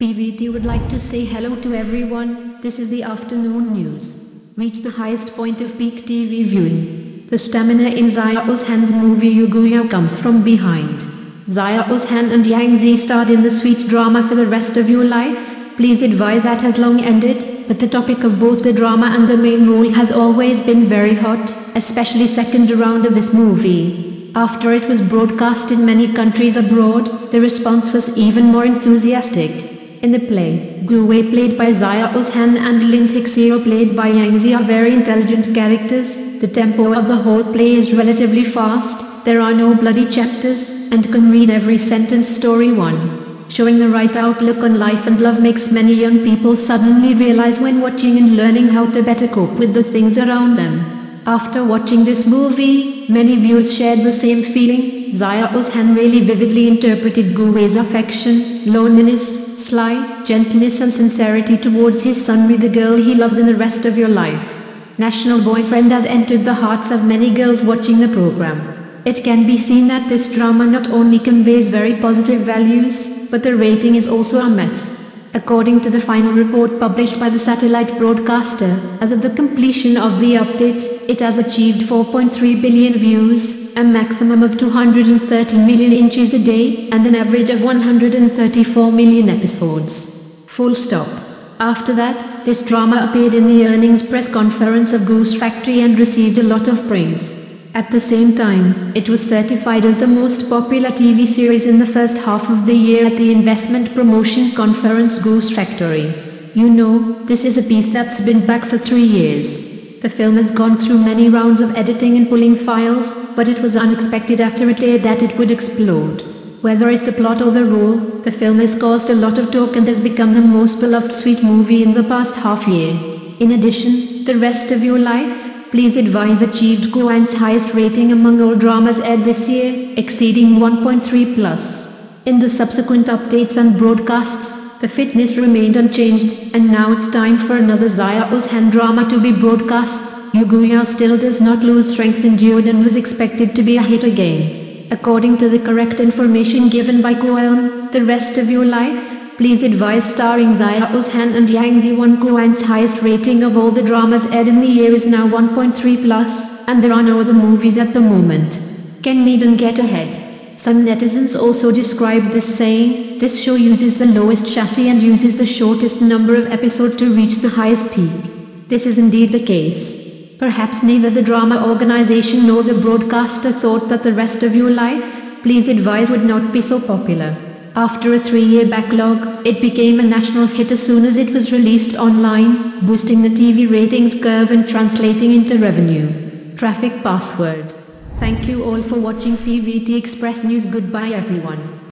PVT would like to say hello to everyone. This is the afternoon news. Reach the highest point of peak TV viewing. The stamina in Xiao Zhan's movie Yugu Yao comes from behind. Xiao Zhan and Yang Zi starred in the sweet drama for the rest of your life. Please advise that has long ended, but the topic of both the drama and the main role has always been very hot, especially second round of this movie. After it was broadcast in many countries abroad, the response was even more enthusiastic. In the play, Gu Wei played by Xiao Zhan and Lin Zhixiao played by Yang Zi are very intelligent characters. The tempo of the whole play is relatively fast, there are no bloody chapters, and can read every sentence story one. Showing the right outlook on life and love makes many young people suddenly realize when watching and learning how to better cope with the things around them. After watching this movie, many viewers shared the same feeling. Xiao Zhan really vividly interpreted Gu Wei's affection, loneliness, sly, gentleness and sincerity towards his Sunri the girl he loves in the rest of your life. National Boyfriend has entered the hearts of many girls watching the program. It can be seen that this drama not only conveys very positive values, but the rating is also a mess. According to the final report published by the satellite broadcaster, as of the completion of the update, it has achieved 4.3 billion views, a maximum of 230 million inches a day, and an average of 134 million episodes. Full stop. After that, this drama appeared in the earnings press conference of Goose Factory and received a lot of praise. At the same time, it was certified as the most popular TV series in the first half of the year at the investment promotion conference Goose Factory. You know, this is a piece that's been back for three years. The film has gone through many rounds of editing and pulling files, but it was unexpected after it aired that it would explode. Whether it's the plot or the role, the film has caused a lot of talk and has become the most beloved sweet movie in the past half year. In addition, the rest of your life, Please advise achieved Guan's highest rating among all dramas aired this year, exceeding 1.3 plus. In the subsequent updates and broadcasts, the fitness remained unchanged, and now it's time for another Xiao Zhan drama to be broadcast. Yugu Yao still does not lose strength endured and was expected to be a hit again. According to the correct information given by Guan, the rest of your life, Please advise starring Xiao Zhan and Yang Zi-won Guan's highest rating of all the dramas aired in the year is now 1.3 plus, and there are no other movies at the moment. Can Maiden get ahead? Some netizens also describe this saying, this show uses the lowest chassis and uses the shortest number of episodes to reach the highest peak. This is indeed the case. Perhaps neither the drama organization nor the broadcaster thought that the rest of your life, please advise would not be so popular. After a three-year backlog, it became a national hit as soon as it was released online, boosting the TV ratings curve and translating into revenue. Traffic password. Thank you all for watching PVT Express News. Goodbye everyone.